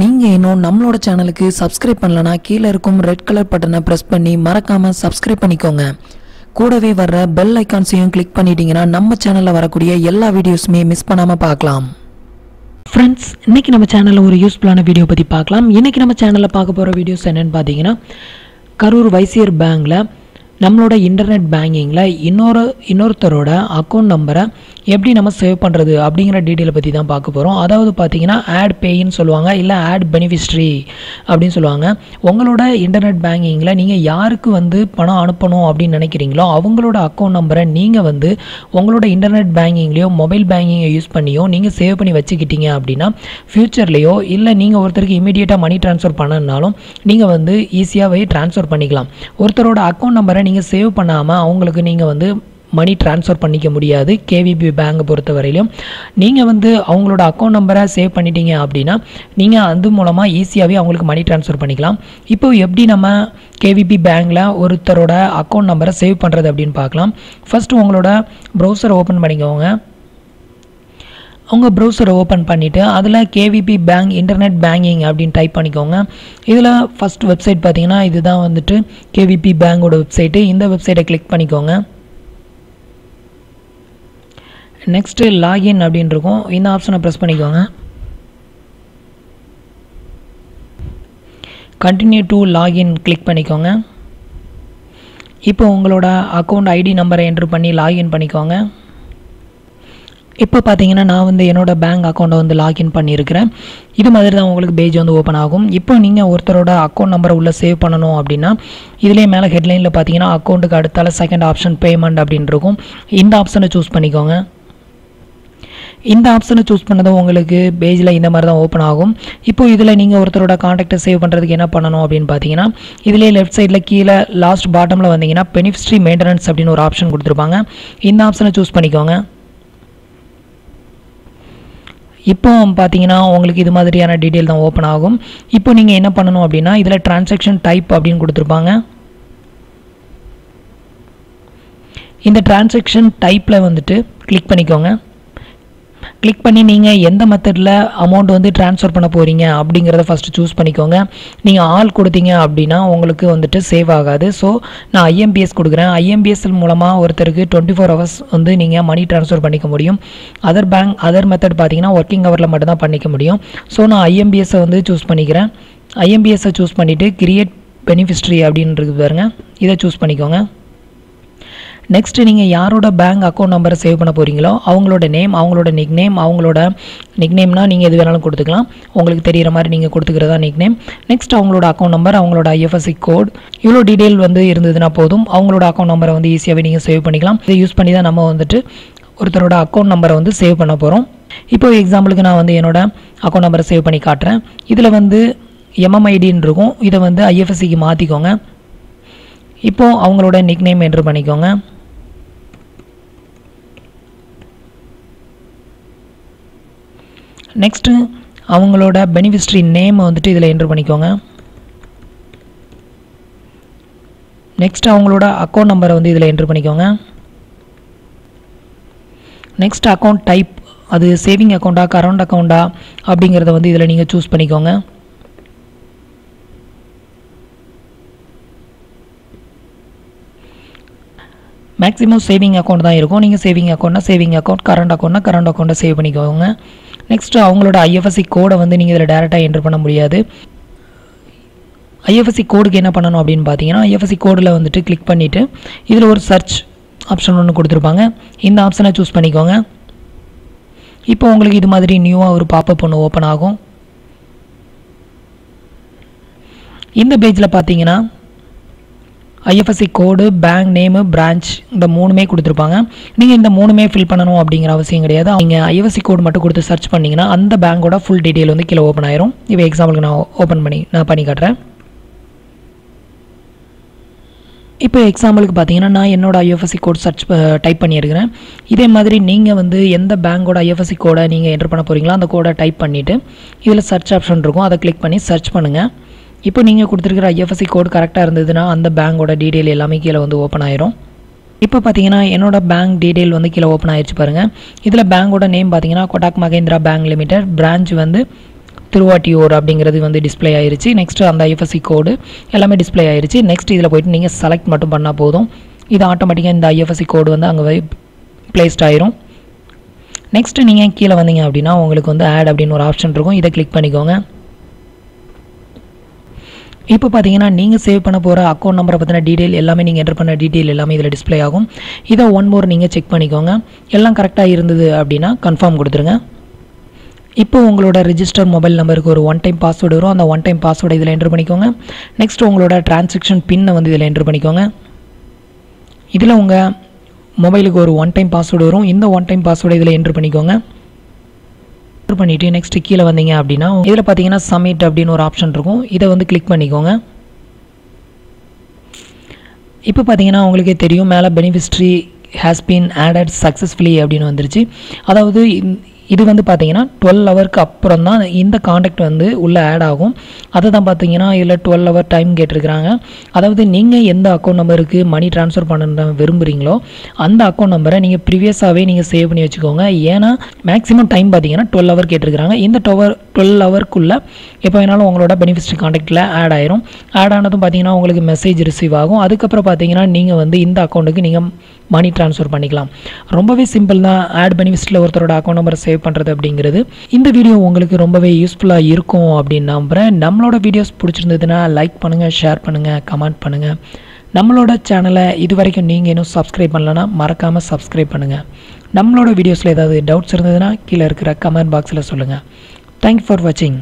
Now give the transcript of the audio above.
நீங்கள் இன்னும் நம்மளோட சேனலுக்கு சப்ஸ்கிரைப் பண்ணலனா கீழே இருக்கும் ரெட் கலர் பட்டனை ப்ரெஸ் பண்ணி மறக்காமல் சப்ஸ்கிரைப் பண்ணிக்கோங்க. கூடவே வர்ற பெல் ஐக்கான்ஸையும் கிளிக் பண்ணிட்டீங்கன்னா நம்ம சேனலில் வரக்கூடிய எல்லா வீடியோஸுமே மிஸ் பண்ணாமல் பார்க்கலாம். ஃப்ரெண்ட்ஸ் இன்றைக்கி நம்ம சேனலில் ஒரு யூஸ்ஃபுல்லான வீடியோ பற்றி பார்க்கலாம். இன்றைக்கி நம்ம சேனலில் பார்க்க போகிற வீடியோஸ் என்னென்னு பார்த்தீங்கன்னா கரூர் வைசியர் பேங்கில் நம்மளோட இன்டர்நெட் பேங்கிங்கில் இன்னொரு இன்னொருத்தரோட அக்கௌண்ட் நம்பரை எப்படி நம்ம சேவ் பண்ணுறது அப்படிங்கிற டீட்டெயிலை பற்றி தான் பார்க்க போகிறோம் அதாவது பார்த்தீங்கன்னா ஆட் பேயின்னு சொல்லுவாங்க இல்லை ஆட் பெனிஃபிஷரி அப்படின்னு சொல்லுவாங்க. உங்களோட இன்டர்நெட் பேங்கிங்கில் நீங்கள் யாருக்கு வந்து பணம் அனுப்பணும் அப்படின்னு நினைக்கிறீங்களோ அவங்களோட அக்கௌண்ட் நம்பரை நீங்கள் வந்து உங்களோட இன்டர்நெட் பேங்கிங்லேயோ மொபைல் பேங்கிங்கை யூஸ் பண்ணியோ நீங்கள் சேவ் பண்ணி வச்சுக்கிட்டீங்க அப்படின்னா ஃப்யூச்சர்லேயோ இல்லை நீங்கள் ஒருத்தருக்கு இமீடியட்டாக மணி ட்ரான்ஸ்ஃபர் பண்ணனாலும் நீங்கள் வந்து ஈஸியாகவே ட்ரான்ஸ்ஃபர் பண்ணிக்கலாம். ஒருத்தரோட அக்கௌண்ட் நம்பரை நீங்கள் சேவ் பண்ணாமல் அவங்களுக்கு நீங்கள் வந்து மணி ட்ரான்ஸ்ஃபர் பண்ணிக்க முடியாது. கேவிபி பேங்கை பொறுத்த வரையிலும் நீங்கள் வந்து அவங்களோட அக்கௌண்ட் நம்பரை சேவ் பண்ணிட்டீங்க அப்படின்னா நீங்கள் அது மூலமாக ஈஸியாகவே அவங்களுக்கு மணி ட்ரான்ஸ்ஃபர் பண்ணிக்கலாம். இப்போ எப்படி நம்ம கேவிபி பேங்கில் ஒருத்தரோட அக்கௌண்ட் நம்பரை சேவ் பண்ணுறது அப்படின்னு பார்க்கலாம். ஃபஸ்ட்டு உங்களோட ப்ரௌசரை ஓப்பன் பண்ணிக்கோங்க. உங்கள் ப்ரௌசரை ஓப்பன் பண்ணிவிட்டு அதில் கேவிபி பேங்க் இன்டர்நெட் பேங்கிங் அப்படின்னு டைப் பண்ணிக்கோங்க. இதில் ஃபஸ்ட் வெப்சைட் பார்த்தீங்கன்னா இதுதான் வந்துட்டு கேவிபி பேங்கோட வெப்சைட்டு இந்த வெப்சைட்டை கிளிக் பண்ணிக்கோங்க. நெக்ஸ்ட்டு லாகின் அப்படின்னு இருக்கும். இந்த ஆப்ஷனை ப்ரெஸ் பண்ணிக்கோங்க. கண்டினியூ டு லாகின் கிளிக் பண்ணிக்கோங்க. இப்போ உங்களோட அக்கௌண்ட் ஐடி நம்பரை என்ட்ரு பண்ணி லாகின் பண்ணிக்கோங்க. இப்போ பார்த்தீங்கன்னா நான் வந்து என்னோடய பேங்க் அக்கௌண்ட்டை வந்து லாகின் பண்ணியிருக்கிறேன். இது மாதிரி தான் உங்களுக்கு பேஜ் வந்து ஓப்பன் ஆகும். இப்போ நீங்கள் ஒருத்தரோட அக்கௌண்ட் நம்பரை உள்ளே சேவ் பண்ணணும் அப்படின்னா இதுலேயே மேலே ஹெட்லைனில் பார்த்தீங்கன்னா அக்கௌண்ட்டுக்கு அடுத்தால செகண்ட் ஆப்ஷன் பேமெண்ட் அப்படின்னு இருக்கும். இந்த ஆப்ஷனை சூஸ் பண்ணிக்கோங்க. இந்த ஆப்ஷனை சூஸ் பண்ணதும் உங்களுக்கு பேஜில் இந்த மாதிரி தான் ஓப்பன் ஆகும். இப்போ இதில் நீங்கள் ஒருத்தரோட காண்டாக்டை சேவ் பண்ணுறதுக்கு என்ன பண்ணணும் அப்படின்னு பார்த்தீங்கன்னா இதிலே லெஃப்ட் சைடில் கீழே லாஸ்ட் பாட்டமில் வந்தீங்கன்னா பெனிஃபிட்ரி மெயின்டெனன்ஸ் அப்படின்னு ஒரு ஆப்ஷன் கொடுத்துருப்பாங்க. இந்த ஆப்ஷனை சூஸ் பண்ணிக்கோங்க. இப்போ பார்த்தீங்கன்னா உங்களுக்கு இது மாதிரியான டீட்டெயில் தான் ஓப்பன் ஆகும். இப்போ நீங்கள் என்ன பண்ணணும் அப்படின்னா இதில் டிரான்சாக்ஷன் டைப் அப்படின்னு கொடுத்துருப்பாங்க. இந்த டிரான்சாக்ஷன் டைப்பில் வந்துட்டு கிளிக் பண்ணிக்கோங்க. கிளிக் பண்ணி நீங்கள் எந்த மெத்தடில் அமௌண்ட் வந்து ட்ரான்ஸ்ஃபர் பண்ண போகிறீங்க அப்படிங்கிறத ஃபஸ்ட்டு சூஸ் பண்ணிக்கோங்க. நீங்கள் ஆள் கொடுத்தீங்க அப்படின்னா உங்களுக்கு வந்துட்டு சேவ் ஆகாது. ஸோ நான் ஐஎம்பிஎஸ் கொடுக்குறேன். ஐஎம்பிஎஸ் மூலமாக ஒருத்தருக்கு டுவெண்ட்டி ஃபோர் ஹவர்ஸ் வந்து நீங்கள் மணி ட்ரான்ஸ்ஃபர் பண்ணிக்க முடியும். அதர் பேங்க் அதர் மெத்தட் பார்த்தீங்கன்னா ஒர்க்கிங் ஹவரில் மட்டும்தான் பண்ணிக்க முடியும். ஸோ நான் ஐஎம்பிஎஸ்ஸை வந்து சூஸ் பண்ணிக்கிறேன். ஐஎம்பிஎஸ்ஸை சூஸ் பண்ணிவிட்டு கிரியேட் பெனிஃபிஸ்ட்ரி அப்படின்றது பாருங்கள் இதை சூஸ் பண்ணிக்கோங்க. நெக்ஸ்ட் நீங்கள் யாரோட பேங்க் அக்கௌண்ட் நம்பரை சேவ் பண்ண போகிறீங்களோ அவங்களோட நேம் அவங்களோட நிக் நேம் அவங்களோட நிக் நேம்னா நீங்கள் எது வேணாலும் கொடுத்துக்கலாம். உங்களுக்கு தெரிகிற மாதிரி நீங்கள் கொடுத்துக்கிறதா நிக் நேம் நெக்ஸ்ட் அவங்களோட அக்கௌண்ட் நம்பர் அவங்களோட ஐஎஃப்எஸ்சி கோட் இவ்வளோ டீட்டெயில் வந்து இருந்ததுன்னா போதும். அவங்களோட அக்கௌண்ட் நம்பரை வந்து ஈஸியாகவே நீங்கள் சேவ் பண்ணிக்கலாம். இதை யூஸ் பண்ணி தான் நம்ம வந்துட்டு ஒருத்தரோட அக்கௌண்ட் நம்பரை வந்து சேவ் பண்ண போகிறோம் இப்போ எக்ஸாம்பிளுக்கு நான் வந்து என்னோட அக்கௌண்ட் நம்பரை சேவ் பண்ணி காட்டுறேன். இதில் வந்து எம்எம்ஐடின்னு இருக்கும். இதை வந்து ஐஎஃப்எஸ்சிக்கு மாற்றிக்கோங்க இப்போது அவங்களோட நிக் நேம் என்ட்ரு பண்ணிக்கோங்க. நெக்ஸ்ட்டு அவங்களோட பெனிஃபிஸ்ட்ரி நேம் வந்துட்டு இதில் என்ட்ரு பண்ணிக்கோங்க. நெக்ஸ்ட் அவங்களோட அக்கௌண்ட் நம்பரை வந்து இதில் என்ட்ரு பண்ணிக்கோங்க. நெக்ஸ்ட் அக்கௌண்ட் டைப் அது சேவிங் அக்கௌண்ட்டா கரண்ட் அக்கௌண்ட்டா அப்படிங்கிறத வந்து இதில் நீங்கள் சூஸ் பண்ணிக்கோங்க. மேக்ஸிமம் சேவிங் அக்கௌண்ட் தான் இருக்கும். நீங்கள் சேவிங் அக்கௌண்ட்னா சேவிங் அக்கௌண்ட் கரண்ட் அக்கௌண்ட்னா கரண்ட் அக்கௌண்ட்டை சேவ் பண்ணிக்கோங்க. நெக்ஸ்ட்டு அவங்களோட ஐஎஃப்எஸ்சி கோடை வந்து நீங்கள் இதில் டேரெக்டாக என்ட்ரு பண்ண முடியாது. ஐஎஃப்எஸ்சி கோடுக்கு என்ன பண்ணணும் அப்படின்னு பார்த்தீங்கன்னா ஐஎஃப்எஸ்சி கோடில் வந்துட்டு கிளிக் பண்ணிவிட்டு இதில் ஒரு சர்ச் ஆப்ஷன் ஒன்று கொடுத்துருப்பாங்க. இந்த ஆப்ஷனை சூஸ் பண்ணிக்கோங்க. இப்போ உங்களுக்கு இது மாதிரி நியூவாக ஒரு பாப்பப் ஒன்று ஓப்பன் ஆகும். இந்த பேஜில் பார்த்தீங்கன்னா IFSC code bank name branch இந்த மூணுமே கொடுத்துருப்பாங்க. நீங்கள் இந்த மூணுமே ஃபில் பண்ணணும் அப்படிங்கிற அவசியம் கிடையாது. நீங்கள் ஐஎஃப்எஸ்சி கோடு மட்டும் கொடுத்து சர்ச் பண்ணிங்கன்னா அந்த பேங்கோட ஃபுல் டீட்டெயில் வந்து கீழே ஓப்பன் ஆயிரும். இப்போ எக்ஸாம்பிளுக்கு நான் ஓப்பன் பண்ணி நான் பண்ணி காட்டுறேன். இப்போ எக்ஸாம்பிளுக்கு பார்த்தீங்கன்னா நான் என்னோட ஐஎஃப்எஸ்சி கோட் சர்ச் டைப் பண்ணியிருக்கிறேன். இதே மாதிரி நீங்கள் வந்து எந்த பேங்கோட ஐஎஃப்எஸ்சி கோடை நீங்கள் என்டர் பண்ண போகிறீங்களோ அந்த கோடை டைப் பண்ணிவிட்டு இதில் சர்ச் ஆப்ஷன் இருக்கும். அதை கிளிக் பண்ணி சர்ச் பண்ணுங்கள் இப்போ நீங்கள் கொடுத்துருக்கிற ஐஎஃப்எஸ்சி கோட் கரெக்டாக இருந்ததுன்னா அந்த பேங்கோட டீட்டெயில் எல்லாமே கீழே வந்து ஓப்பன் ஆயிரும். இப்போ பார்த்தீங்கன்னா என்னோட பேங்க் டீட்டெயில் வந்து கீழே ஓப்பன் ஆயிடுச்சு பாருங்கள் இதில் பேங்கோட நேம் பார்த்தீங்கன்னா Kotak Mahindra bank limited branch வந்து திருவாட்டியூர் அப்படிங்கிறது வந்து டிஸ்ப்ளே ஆயிடுச்சு நெக்ஸ்ட் அந்த ஐஎஃப்எஸ்சி கோடு எல்லாமே டிஸ்ப்ளே ஆயிடுச்சு நெக்ஸ்ட் இதில் போயிட்டு நீங்கள் செலக்ட் மட்டும் பண்ணால் போதும். இது ஆட்டோமேட்டிக்காக இந்த ஐஎஃப்எஸ்சி கோடு வந்து அங்கே ப்ளேஸ்ட் ஆயிரும். நெக்ஸ்ட் நீங்கள் கீழே வந்தீங்க அப்படின்னா உங்களுக்கு வந்து ஆட் அப்படின்னு ஒரு ஆப்ஷன் இருக்கும். இதை கிளிக் பண்ணிக்கோங்க. இப்போ பார்த்தீங்கன்னா நீங்கள் சேவ் பண்ண போகிற அக்கௌண்ட் நம்பரை பற்றின டீட்டெயில் எல்லாமே நீங்கள் என்டர் பண்ண டீட்டெயில் எல்லாமே இதில் டிஸ்ப்ளே ஆகும். இதை ஒன் மோர் நீங்கள் செக் பண்ணிக்கோங்க. எல்லாம் கரெக்டாக இருந்தது அப்படின்னா கன்ஃபார்ம் கொடுத்துருங்க. இப்போ உங்களோட ரிஜிஸ்டர் மொபைல் நம்பருக்கு ஒரு ஒன் டைம் பாஸ்வேர்டு வரும். அந்த ஒன் டைம் பாஸ்வேர்டை இதில் என்டர் பண்ணிக்கோங்க. நெக்ஸ்ட் உங்களோட டிரான்சாக்ஷன் பின்னை வந்து இதில் என்டர் பண்ணிக்கோங்க. இதில் உங்கள் மொபைலுக்கு ஒரு ஒன் டைம் பாஸ்வேர்டு வரும். இந்த ஒன் டைம் பாஸ்வேர்டை இதில் என்டர் பண்ணிக்கோங்க. என்டர் பண்ணிவிட்டு நெக்ஸ்ட் கீழே வந்தீங்க அப்படின்னா இதில் பார்த்தீங்கன்னா சமிட் அப்படின்னு ஒரு ஆப்ஷன் இருக்கும். இதை வந்து கிளிக் பண்ணிக்கோங்க. இப்போ பார்த்தீங்கன்னா உங்களுக்கே தெரியும் மேலே beneficiary has been added successfully அப்படின்னு வந்துருச்சு. அதாவது இது வந்து பார்த்தீங்கன்னா டுவெல் ஹவருக்கு அப்புறம் தான் இந்த காண்டாக்ட் வந்து உள்ளே ஆட் ஆகும். அதை தான் பார்த்தீங்கன்னா இதில் டுவெல் ஹவர் டைம் கேட்டிருக்கிறாங்க. அதாவது நீங்கள் எந்த அக்கௌண்ட் நம்பருக்கு மணி ட்ரான்ஸ்ஃபர் பண்ண விரும்புகிறீங்களோ அந்த அக்கௌண்ட் நம்பரை நீங்கள் ப்ரீவியஸாகவே நீங்கள் சேவ் பண்ணி வச்சுக்கோங்க. ஏன்னா மேக்ஸிமம் டைம் பார்த்தீங்கன்னா டுவெல் ஹவர் கேட்டிருக்கிறாங்க. இந்த டவர் டுவெல் ஹவருக்குள்ளே எப்போ வேணாலும் உங்களோட பெனிஃபிஷரி காண்டாக்டில் ஆட் ஆயிரும். ஆட் ஆனதும் பார்த்தீங்கன்னா உங்களுக்கு மெசேஜ் ரிசீவ் ஆகும். அதுக்கப்புறம் பார்த்தீங்கன்னா நீங்கள் வந்து இந்த அக்கௌண்ட்டுக்கு நீங்கள் மணி ட்ரான்ஸ்ஃபர் பண்ணிக்கலாம். ரொம்பவே சிம்பிள் தான். ஆட் பெனிஃபிட்ஸில் ஒருத்தரோட அக்கௌண்ட் நம்பரை சேவ் பண்ணுறது அப்படிங்கிறது. இந்த வீடியோ உங்களுக்கு ரொம்பவே யூஸ்ஃபுல்லாக இருக்கும் அப்படின்னு நம்புகிறேன் நம்மளோட வீடியோஸ் பிடிச்சிருந்ததுன்னா லைக் பண்ணுங்கள் ஷேர் பண்ணுங்கள் கமெண்ட் பண்ணுங்கள் நம்மளோட சேனலை இது வரைக்கும் நீங்கள் இன்னும் சப்ஸ்கிரைப் பண்ணலன்னா மறக்காமல் சப்ஸ்கிரைப் பண்ணுங்கள் நம்மளோட வீடியோஸில் ஏதாவது டவுட்ஸ் இருந்ததுன்னா கீழே இருக்கிற கமெண்ட் பாக்ஸில் சொல்லுங்கள் தேங்க்யூ ஃபார் வாட்சிங்